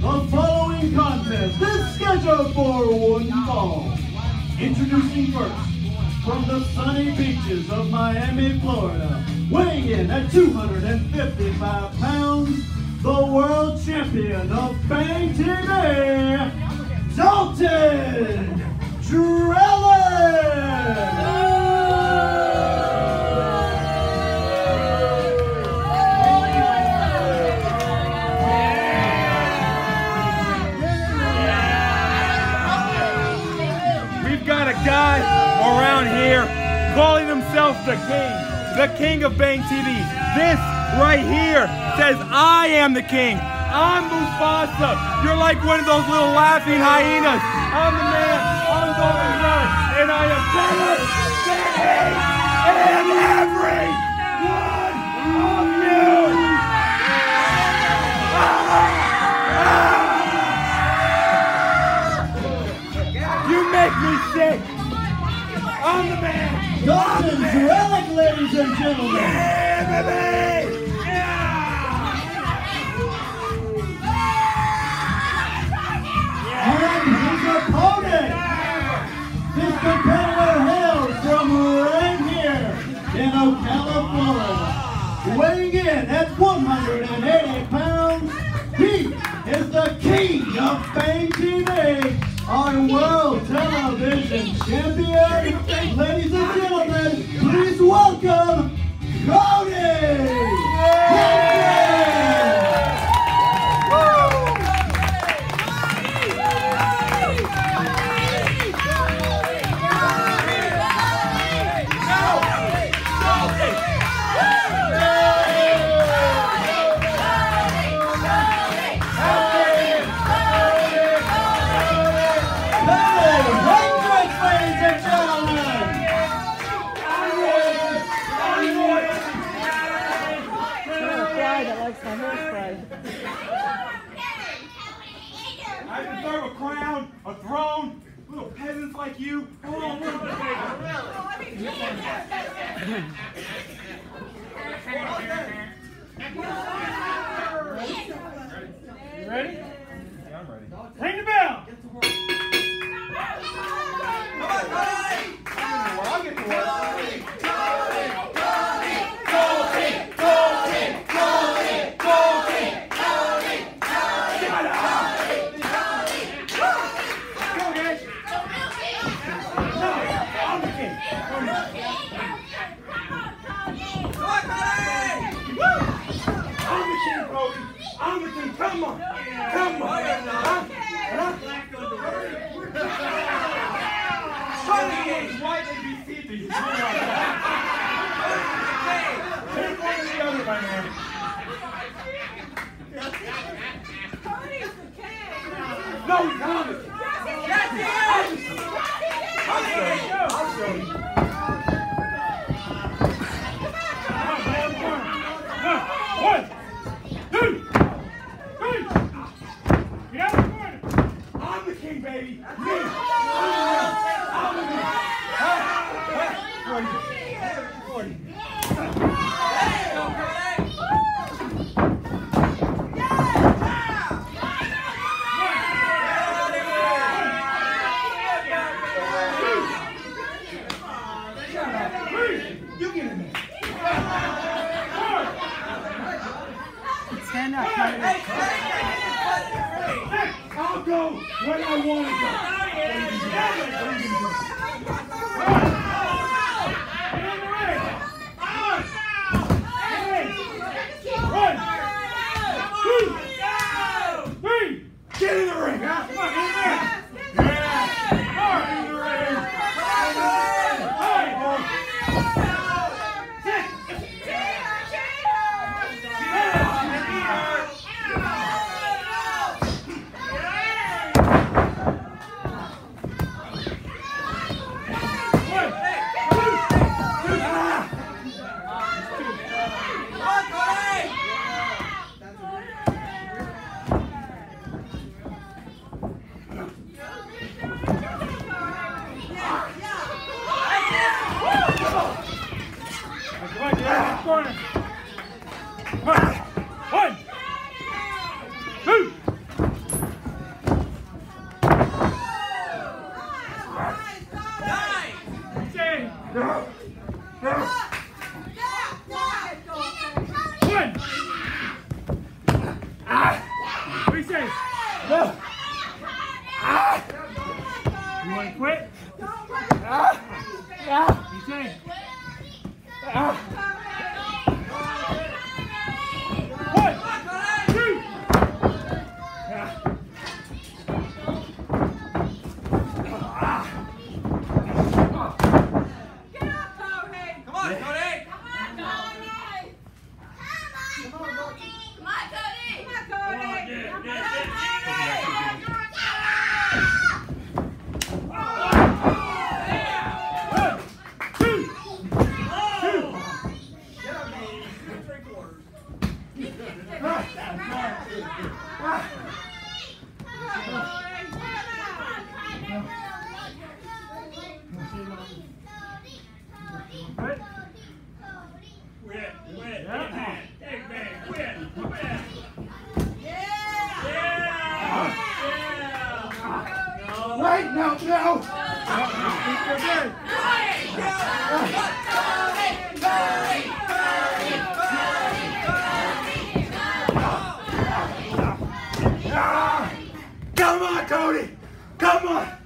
The following contest is scheduled for one fall. Introducing first, from the sunny beaches of Miami, Florida, weighing in at 255 pounds, the world champion of Bang TV, Dalton the king, the king of Bang TV. This right here says I am the king. I'm Mufasa. You're like one of those little laughing hyenas. I'm the man. I'm going run, and I am better than every ladies and gentlemen! Yeah, baby. And his opponent, this competitor hails from right here in Ocala, Florida. Weighing in at 180 pounds, he is the king of Fame TV, our world television champion. Ladies and gentlemen, please welcome like you. Hold on, hold on. You ready? Yeah, I'm ready. Ring the bell. I'll get to work. Go, guys. No, I'm the king. I'm the I'm the king, Cody. I'm the king. Come on. Come on. Huh? Huh? Tony No! Cody. Come on.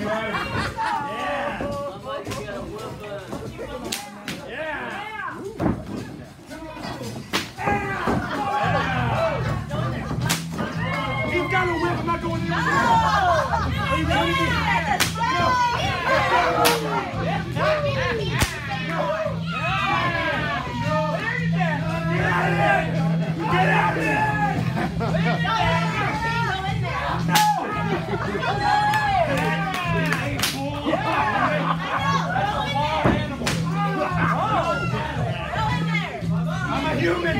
Yeah. Human.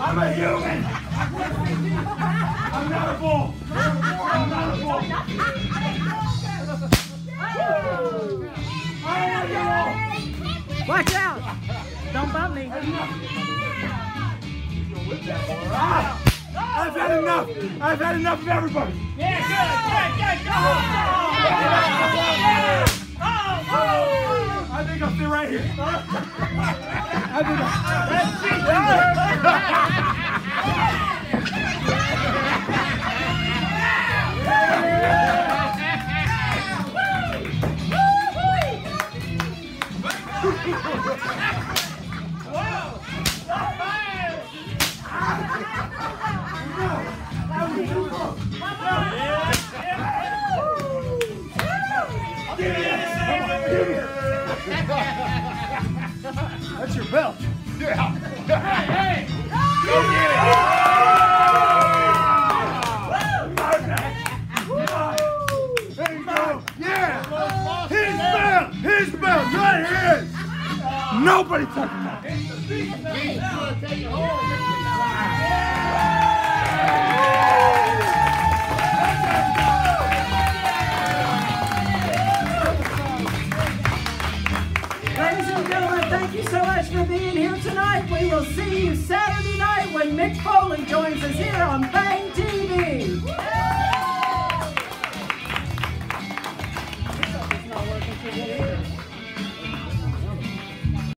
I'm a human. I'm not a bull. I'm not a bull. I don't want to. Watch out. Don't bump me. I've had enough. I've had enough of everybody. I think I'll stay right here. I think That's your belt. Yeah. hey, hey. Go get it. There you go. Yeah. His bell. His bell. Right here. Nobody that. Tonight. We will see you Saturday night when Mick Foley joins us here on Bang